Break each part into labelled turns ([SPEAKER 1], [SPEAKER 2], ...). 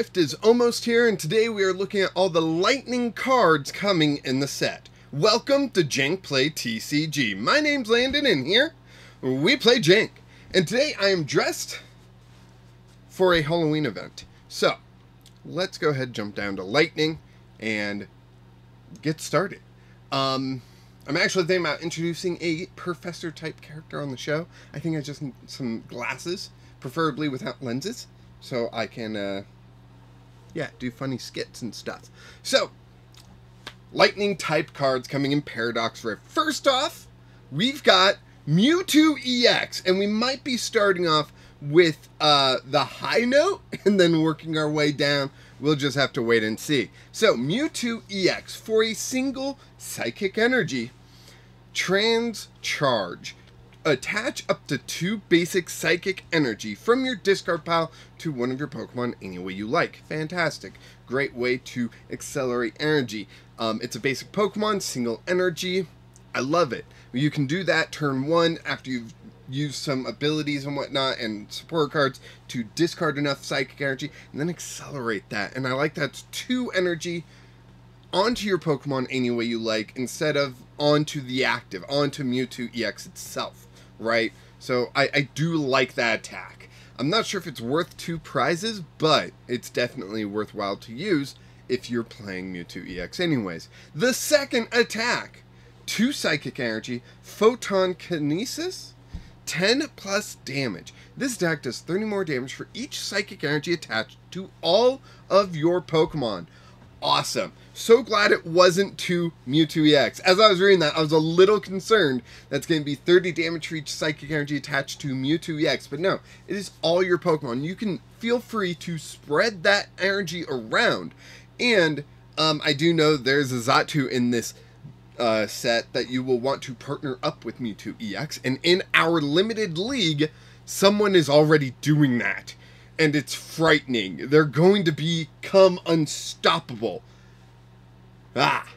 [SPEAKER 1] Rift is almost here, and today we are looking at all the lightning cards coming in the set. Welcome to Jank Play TCG. My name's Landon, and here we play Jank. And today I am dressed for a Halloween event. So, let's go ahead and jump down to Lightning and get started. Um, I'm actually thinking about introducing a professor type character on the show. I think I just need some glasses, preferably without lenses so I can, uh, yeah, do funny skits and stuff. So, lightning type cards coming in Paradox Rift. First off, we've got Mewtwo EX, and we might be starting off with uh, the high note and then working our way down. We'll just have to wait and see. So, Mewtwo EX for a single psychic energy, trans charge attach up to two basic psychic energy from your discard pile to one of your Pokemon any way you like. Fantastic. Great way to accelerate energy. Um, it's a basic Pokemon, single energy. I love it. You can do that turn one after you've used some abilities and whatnot and support cards to discard enough psychic energy and then accelerate that. And I like that's two energy onto your Pokemon any way you like instead of onto the active, onto Mewtwo EX itself right? So I, I do like that attack. I'm not sure if it's worth two prizes, but it's definitely worthwhile to use if you're playing Mewtwo EX anyways. The second attack, two Psychic Energy, Photon Kinesis, 10 plus damage. This attack does 30 more damage for each Psychic Energy attached to all of your Pokemon awesome. So glad it wasn't to Mewtwo EX. As I was reading that, I was a little concerned that's going to be 30 damage for each Psychic Energy attached to Mewtwo EX, but no, it is all your Pokemon. You can feel free to spread that energy around. And um, I do know there's a Xatu in this uh, set that you will want to partner up with Mewtwo EX, and in our limited league, someone is already doing that and it's frightening. They're going to become unstoppable. Ah.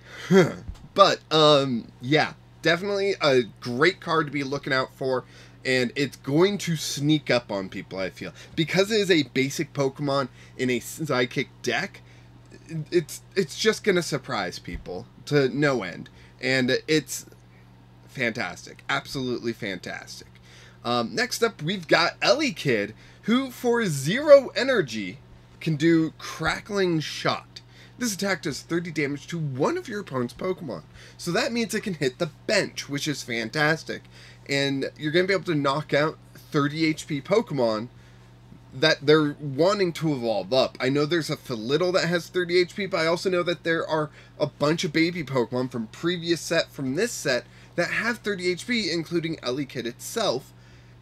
[SPEAKER 1] but, um, yeah, definitely a great card to be looking out for, and it's going to sneak up on people, I feel. Because it is a basic Pokemon in a Psychic deck, it's it's just going to surprise people to no end. And it's fantastic. Absolutely fantastic. Um, next up, we've got Elekid, who for zero energy can do Crackling Shot. This attack does 30 damage to one of your opponent's Pokemon. So that means it can hit the bench, which is fantastic. And you're going to be able to knock out 30 HP Pokemon that they're wanting to evolve up. I know there's a Flittle that has 30 HP, but I also know that there are a bunch of baby Pokemon from previous set, from this set, that have 30 HP, including Elekid itself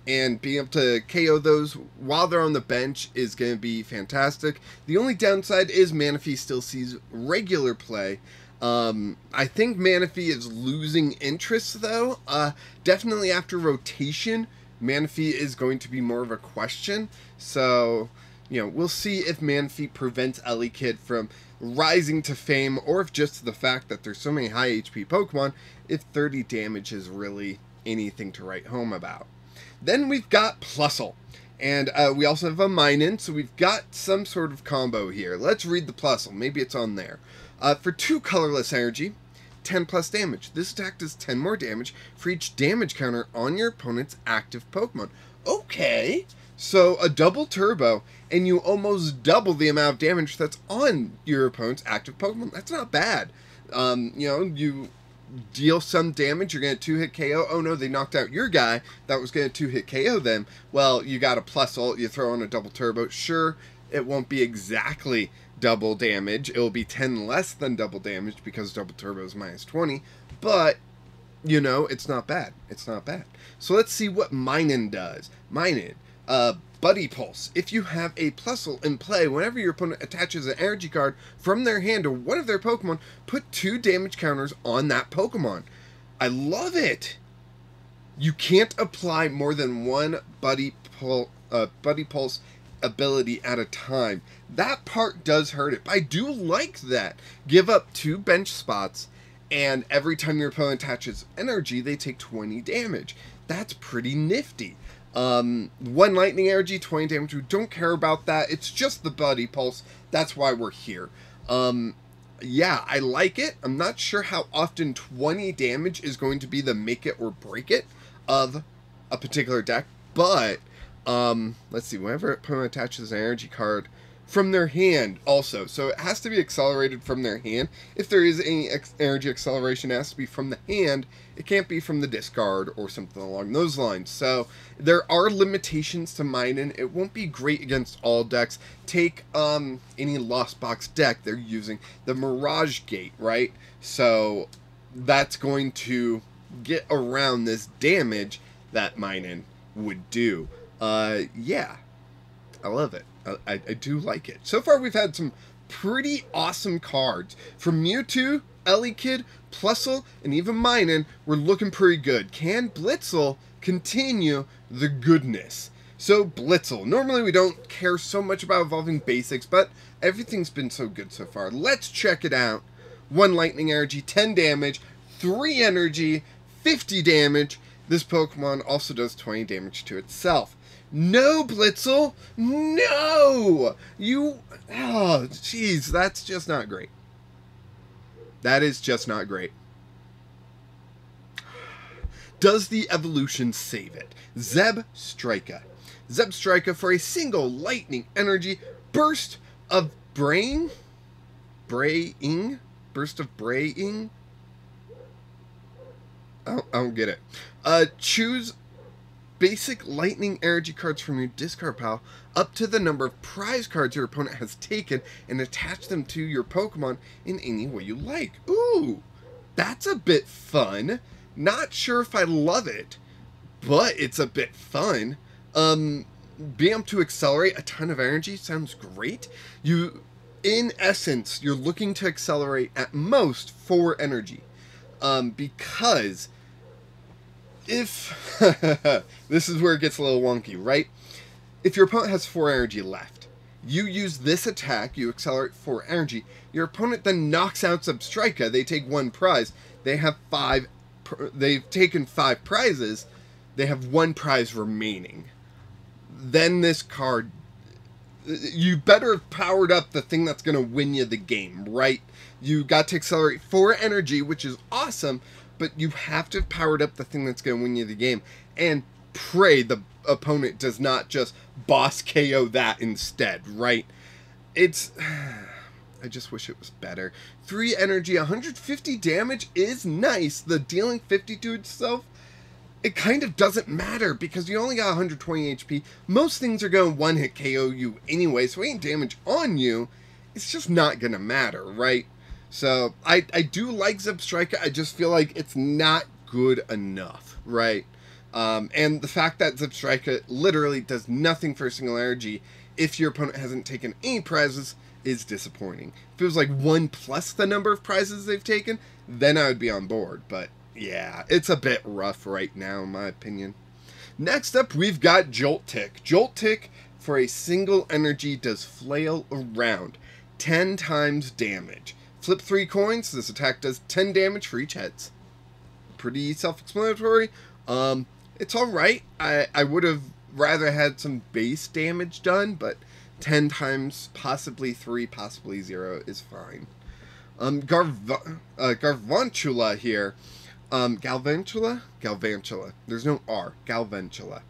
[SPEAKER 1] and being able to KO those while they're on the bench is going to be fantastic. The only downside is Manaphy still sees regular play. Um, I think Manaphy is losing interest though. Uh, definitely after rotation, Manaphy is going to be more of a question. So, you know, we'll see if Manaphy prevents Elekid from rising to fame or if just the fact that there's so many high HP Pokemon, if 30 damage is really anything to write home about. Then we've got Plusle. And uh, we also have a Minun, so we've got some sort of combo here. Let's read the Plusle. Maybe it's on there. Uh, for two colorless energy, 10 plus damage. This attack does 10 more damage for each damage counter on your opponent's active Pokemon. Okay, so a double turbo, and you almost double the amount of damage that's on your opponent's active Pokemon. That's not bad. Um, you know, you deal some damage, you're going to two hit KO. Oh no, they knocked out your guy that was going to two hit KO them. Well, you got a Plusle, you throw on a double turbo. Sure, it won't be exactly double damage. It will be 10 less than double damage because double turbo is minus 20. But, you know, it's not bad. It's not bad. So let's see what Minun does. Minun, uh, Buddy Pulse. If you have a Plusle in play, whenever your opponent attaches an energy card from their hand to one of their Pokemon, put two damage counters on that Pokemon. I love it! You can't apply more than one Buddy, Pul- uh, Buddy Pulse ability at a time. That part does hurt it, but I do like that. Give up two bench spots, and every time your opponent attaches energy, they take 20 damage. That's pretty nifty. Um, one lightning energy, 20 damage. We don't care about that. It's just the buddy pulse. That's why we're here. Um, yeah, I like it. I'm not sure how often 20 damage is going to be the make it or break it of a particular deck, but um, let's see, whenever opponent attaches an energy card from their hand also. So it has to be accelerated from their hand. If there is any energy acceleration, it has to be from the hand. It can't be from the discard or something along those lines. So there are limitations to Minun. It won't be great against all decks. Take um, any Lost Box deck they're using. The Mirage Gate, right? So that's going to get around this damage that Minun would do. Uh, yeah, I love it. Uh, I, I, do like it. So far, we've had some pretty awesome cards. From Mewtwo, Elekid, Plusle, and even Minun, we're looking pretty good. Can Blitzle continue the goodness? So, Blitzle. Normally, we don't care so much about evolving basics, but everything's been so good so far. Let's check it out. 1 Lightning Energy, 10 damage, 3 Energy, 50 damage. This Pokemon also does 20 damage to itself. No, Blitzle! No! You. Oh, jeez, that's just not great. That is just not great. Does the evolution save it? Zebstrika. Zeb Strika for a single lightning energy burst of brain? Braying? Burst of braying? I don't, I don't get it. Uh, choose basic lightning energy cards from your discard pile up to the number of prize cards your opponent has taken and attach them to your Pokemon in any way you like. Ooh, that's a bit fun. Not sure if I love it, but it's a bit fun. Um, being able to accelerate a ton of energy sounds great. You, in essence, you're looking to accelerate at most four energy. Um, because if this is where it gets a little wonky, right? If your opponent has four energy left, you use this attack, you accelerate four energy. Your opponent then knocks out Zebstrika. They take one prize. They have five. They've taken five prizes. They have one prize remaining. Then this card, you better have powered up the thing that's going to win you the game, right? You got to accelerate four energy, which is awesome but you have to have powered up the thing that's going to win you the game and pray the opponent does not just boss KO that instead, right? It's. I just wish it was better. 3 energy, 150 damage is nice. The dealing 50 to itself, it kind of doesn't matter because you only got 120 HP. Most things are going to one hit KO you anyway, so ain't damage on you. It's just not going to matter, right? So I, I do like Zebstrika. I just feel like it's not good enough, right? Um, and the fact that Zebstrika literally does nothing for single energy if your opponent hasn't taken any prizes is disappointing. If it was like one plus the number of prizes they've taken, then I would be on board. But yeah, it's a bit rough right now, in my opinion. Next up, we've got Joltik. Jolt Tick for a single energy does flail around 10 times damage. Flip three coins. This attack does 10 damage for each heads. Pretty self-explanatory. Um, it's alright. I, I would have rather had some base damage done, but 10 times, possibly 3, possibly 0 is fine. Um, Garv uh, Garvantula here. Um, Galvantula? Galvantula. There's no R. Galvantula.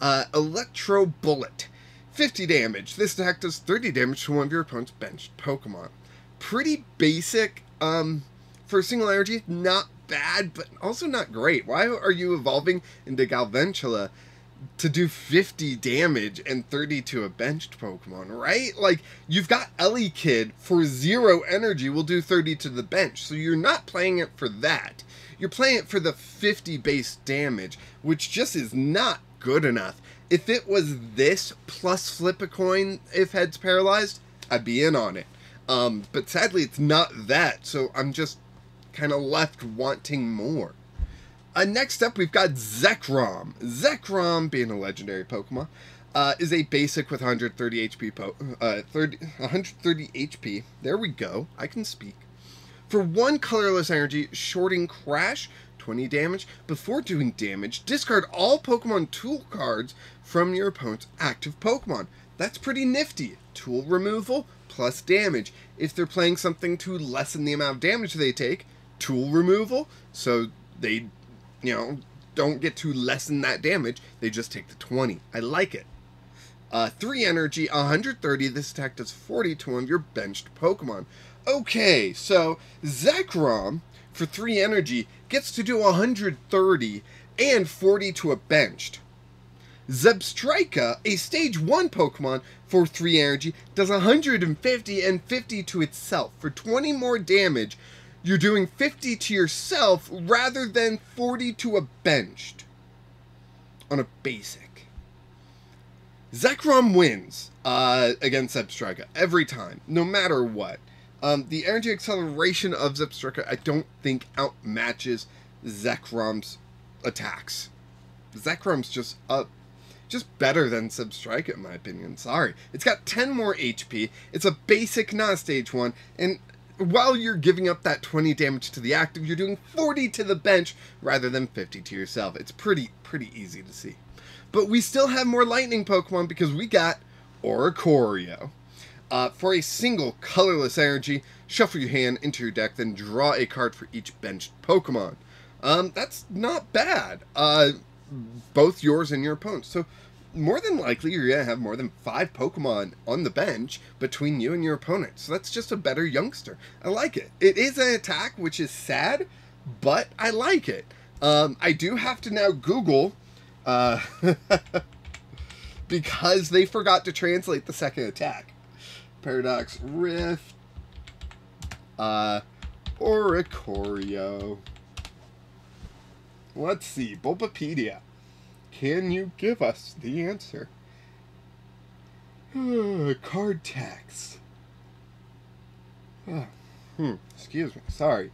[SPEAKER 1] Uh, Electro Bullet. 50 damage. This attack does 30 damage to one of your opponent's benched Pokemon pretty basic um, for energy. Not bad, but also not great. Why are you evolving into Galvantula to do 50 damage and 30 to a benched Pokemon, right? Like, you've got Elekid for zero energy will do 30 to the bench, so you're not playing it for that. You're playing it for the 50 base damage, which just is not good enough. If it was this plus flip a coin if head's paralyzed, I'd be in on it. Um, but sadly, it's not that, so I'm just kind of left wanting more. Uh, next up, we've got Zekrom. Zekrom, being a legendary Pokemon, uh, is a basic with 130 HP. Po uh, 30, 130 HP. There we go. I can speak. For one colorless energy, shorting Crash, 20 damage. Before doing damage, discard all Pokemon tool cards from your opponent's active Pokemon. That's pretty nifty. Tool removal plus damage. If they're playing something to lessen the amount of damage they take, tool removal, so they, you know, don't get to lessen that damage, they just take the 20. I like it. Uh, 3 energy, 130. This attack does 40 to one of your benched Pokemon. Okay, so Zekrom, for 3 energy, gets to do 130 and 40 to a benched. Zebstrika, a stage 1 Pokemon for 3 energy, does 150 and 50 to itself. For 20 more damage, you're doing 50 to yourself rather than 40 to a benched on a basic. Zekrom wins uh, against Zebstrika every time, no matter what. Um, the energy acceleration of Zebstrika, I don't think outmatches Zekrom's attacks. Zekrom's just up, just better than Zebstrika in my opinion. Sorry, it's got 10 more HP. It's a basic, not stage one, and while you're giving up that 20 damage to the active, you're doing 40 to the bench rather than 50 to yourself. It's pretty, pretty easy to see. But we still have more lightning Pokemon because we got Oricorio. Uh, for a single colorless energy, shuffle your hand into your deck, then draw a card for each benched Pokemon. Um, that's not bad. Uh, both yours and your opponent's. So more than likely you're gonna have more than five Pokemon on the bench between you and your opponent. So that's just a better youngster. I like it. It is an attack, which is sad, but I like it. Um, I do have to now Google uh, because they forgot to translate the second attack. Paradox Rift. Uh, Oricorio. Let's see. Bulbapedia. Can you give us the answer? card tax. Oh, hmm, excuse me. Sorry.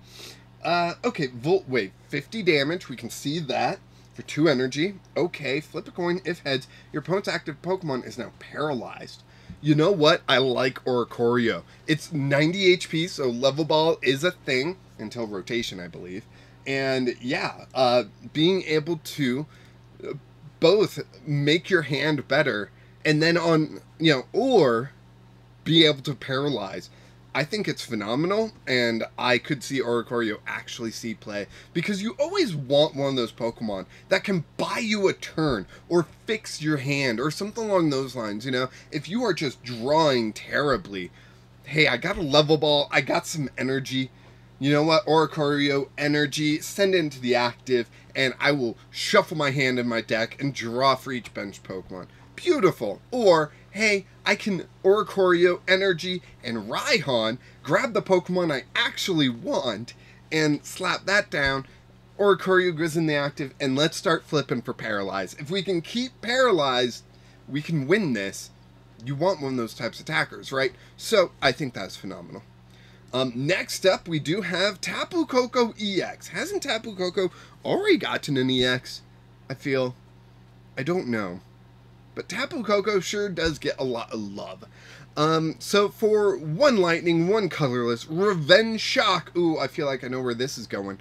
[SPEAKER 1] Uh, okay, Volt, Wave, 50 damage. We can see that for 2 energy. Okay, flip a coin. If heads, your opponent's active Pokemon is now paralyzed. You know what? I like Oricorio. It's 90 HP, so Level Ball is a thing until rotation, I believe. And yeah, uh, being able to both make your hand better and then on you know or be able to paralyze. I think it's phenomenal and i could see oricorio actually see play because you always want one of those pokemon that can buy you a turn or fix your hand or something along those lines you know? If you are just drawing terribly hey i got a level ball i got some energy you know what, Oricorio energy, send it into the active, and I will shuffle my hand in my deck and draw for each bench Pokemon. Beautiful. Or, hey, I can Oricorio energy and Raihan, grab the Pokemon I actually want, and slap that down. Oricorio goes in the active, and let's start flipping for Paralyze. If we can keep Paralyzed, we can win this. You want one of those types of attackers, right? So, I think that's phenomenal. Um, next up, we do have Tapu Koko EX. Hasn't Tapu Koko already gotten an EX? I feel. I don't know. But Tapu Koko sure does get a lot of love. Um, so for one lightning, one colorless, Revenge Shock. Ooh, I feel like I know where this is going.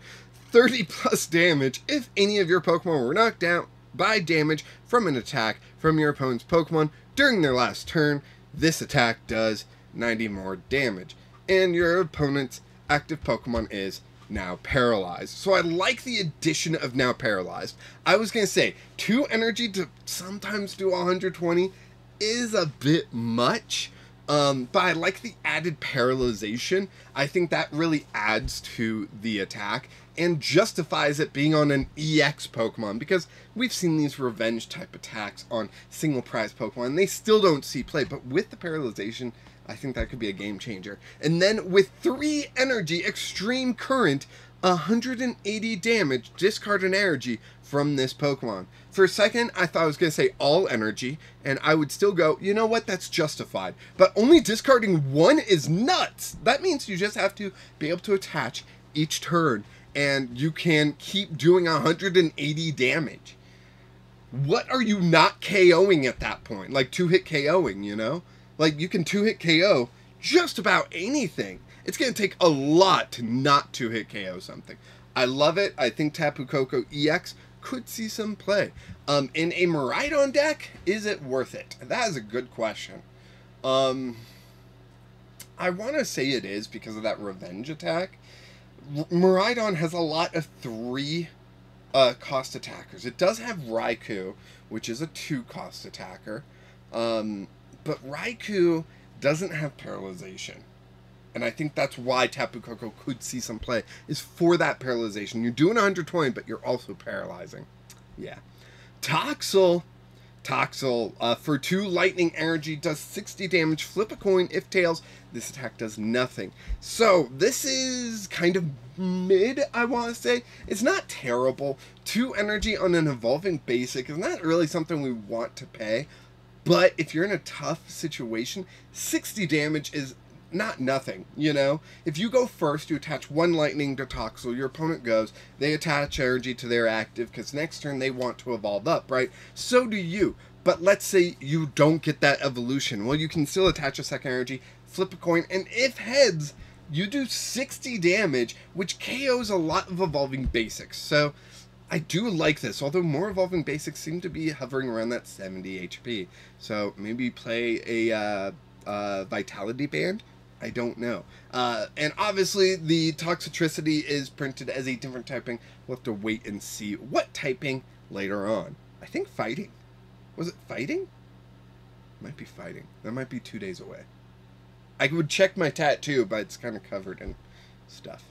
[SPEAKER 1] 30 plus damage if any of your Pokemon were knocked out by damage from an attack from your opponent's Pokemon during their last turn. This attack does 90 more damage and your opponent's active Pokemon is now paralyzed. So I like the addition of now paralyzed. I was going to say, 2 energy to sometimes do 120 is a bit much, um, but I like the added paralyzation. I think that really adds to the attack and justifies it being on an EX Pokemon because we've seen these revenge type attacks on single prize Pokemon and they still don't see play, but with the paralyzation, I think that could be a game changer. And then with 3 energy, Extreme Current, 180 damage, discard an energy from this Pokemon. For a second, I thought I was going to say all energy, and I would still go, you know what, that's justified. But only discarding one is nuts! That means you just have to be able to attach each turn, and you can keep doing 180 damage. What are you not KOing at that point? Like two hit KOing, you know? Like you can two hit KO just about anything. It's going to take a lot to not two hit KO something. I love it. I think Tapu Koko EX could see some play. Um, in a Miraidon deck, is it worth it? That is a good question. Um, I want to say it is because of that revenge attack. Miraidon has a lot of three uh, cost attackers. It does have Raikou, which is a two cost attacker. Um, but Raikou doesn't have paralyzation. And I think that's why Tapu Koko could see some play, is for that paralyzation. You're doing 120, but you're also paralyzing. Yeah. Toxel. Toxel, uh, for two lightning energy, does 60 damage. Flip a coin. If tails, this attack does nothing. So, this is kind of mid, I want to say. It's not terrible. Two energy on an evolving basic is not really something we want to pay. But if you're in a tough situation, 60 damage is not nothing, you know? If you go first, you attach one lightning to Toxel, your opponent goes, they attach energy to their active, because next turn they want to evolve up, right? So do you. But let's say you don't get that evolution. Well, you can still attach a second energy, flip a coin, and if heads, you do 60 damage, which KOs a lot of evolving basics. So I do like this, although more evolving basics seem to be hovering around that 70 HP. So maybe play a uh, uh, vitality band I don't know. Uh, and obviously, the Toxtricity is printed as a different typing. We'll have to wait and see what typing later on. I think fighting. Was it fighting? Might be fighting. That might be two days away. I would check my tattoo, but it's kind of covered in stuff.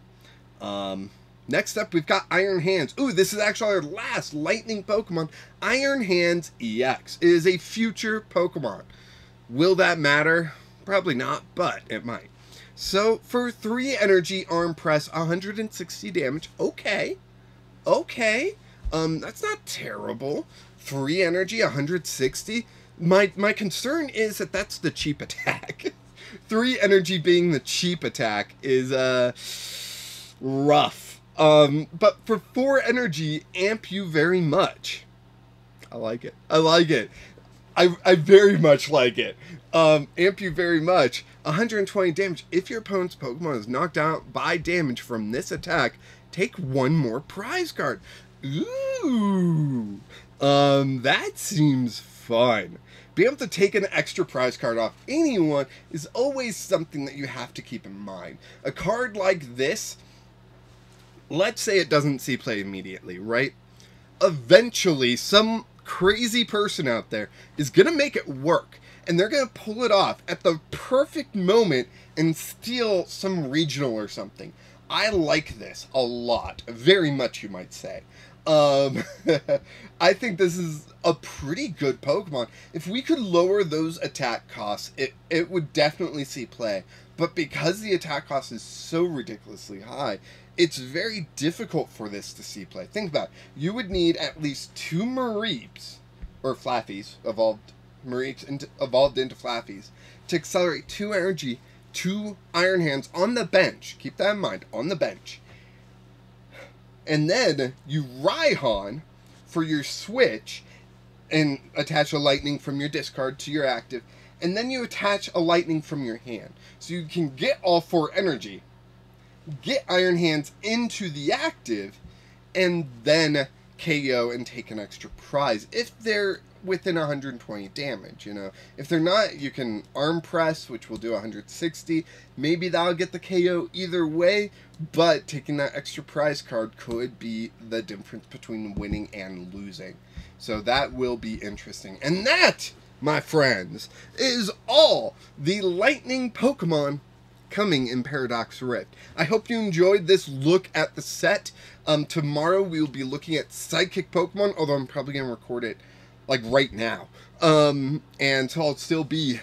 [SPEAKER 1] Um, next up, we've got Iron Hands. Ooh, this is actually our last Lightning Pokemon. Iron Hands EX. Is a future Pokemon. Will that matter? Probably not, but it might. So for 3 energy arm press, 160 damage. Okay. Okay. Um, that's not terrible. 3 energy, 160. My my concern is that that's the cheap attack. 3 energy being the cheap attack is uh rough. Um, but for 4 energy, amp you very much. I like it. I like it. I, I very much like it. Um, amp you very much. 120 damage. If your opponent's Pokemon is knocked out by damage from this attack, take one more prize card. Ooh. Um, that seems fun. Being able to take an extra prize card off anyone is always something that you have to keep in mind. A card like this, let's say it doesn't see play immediately, right? Eventually, some crazy person out there is going to make it work. And they're going to pull it off at the perfect moment and steal some regional or something. I like this a lot. Very much, you might say. Um, I think this is a pretty good Pokemon. If we could lower those attack costs, it, it would definitely see play. But because the attack cost is so ridiculously high, it's very difficult for this to see play. Think about it. You would need at least two Mareeps, or Flaaffies, evolved Mareeps evolved into Flaaffies, to accelerate two energy, two Iron Hands on the bench. Keep that in mind, on the bench. And then you Raihan for your switch and attach a lightning from your discard to your active. And then you attach a lightning from your hand. So you can get all four energy get Iron Hands into the active, and then KO and take an extra prize if they're within 120 damage. You know, if they're not, you can arm press, which will do 160. Maybe that'll get the KO either way, but taking that extra prize card could be the difference between winning and losing. So that will be interesting. And that, my friends, is all the lightning Pokemon coming in Paradox Rift. I hope you enjoyed this look at the set. Um, tomorrow we will be looking at Psychic Pokemon, although I'm probably going to record it like right now. Um, and so I'll still be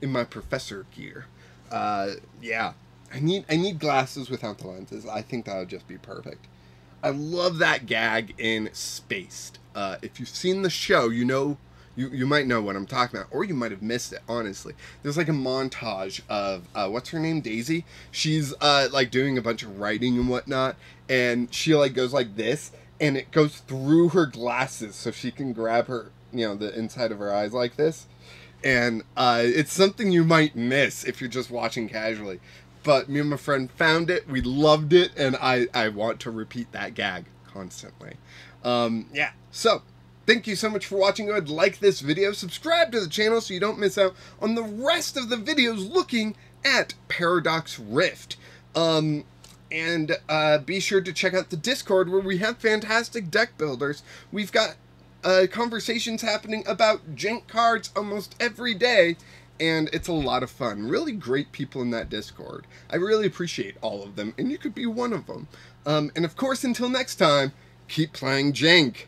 [SPEAKER 1] in my professor gear. Uh, yeah, I need I need glasses without the lenses. I think that would just be perfect. I love that gag in Spaced. Uh, if you've seen the show, you know you, you might know what I'm talking about, or you might have missed it, honestly. There's like a montage of, uh, what's her name? Daisy? She's, uh, like doing a bunch of writing and whatnot, and she, like, goes like this, and it goes through her glasses so she can grab her, you know, the inside of her eyes like this. And, uh, it's something you might miss if you're just watching casually. but me and my friend found it. We loved it, and I, I want to repeat that gag constantly. Um, yeah, so thank you so much for watching. Go ahead, like this video, subscribe to the channel so you don't miss out on the rest of the videos looking at Paradox Rift. Um, and uh, be sure to check out the Discord where we have fantastic deck builders. We've got uh, conversations happening about jank cards almost every day, and it's a lot of fun. Really great people in that Discord. I really appreciate all of them, and you could be one of them. Um, and of course, until next time, keep playing jank.